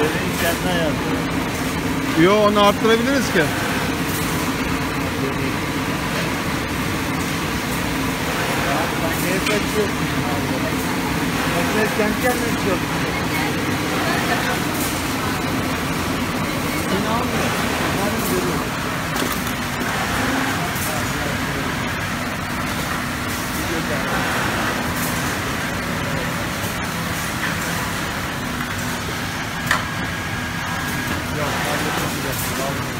Ne yazıyor? Yo onu arttırabiliriz ki. Ben neye kaçıyorsun? Mesela sen kendin Thank you.